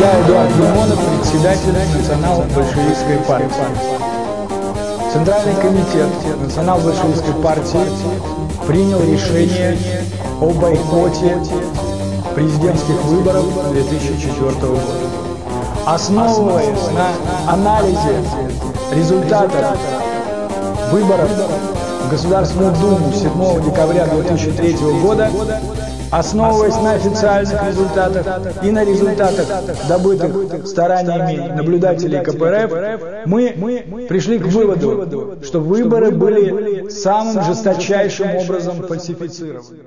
Я, Эдуард Лимонов, председатель Национал-большевистской партии. Центральный комитет Национал-большевистской партии принял решение о бойкоте президентских выборов 2004 года. Основываясь на анализе результатов выборов в Государственную Думу 7 декабря 2003 года, Основываясь на официальных результатах и на результатах, добытых стараниями наблюдателей КПРФ, мы пришли к выводу, что выборы были самым жесточайшим образом фальсифицированы.